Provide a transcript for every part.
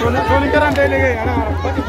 తొలి తొలికరంటే ఇలాగే అలా కొంచెం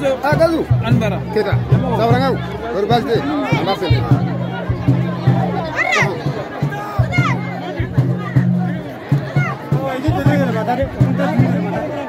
Agalu. Anbara. Kita. Saurangau. Berbas deh. Amas deh. Oh, ini jadi? Tadi.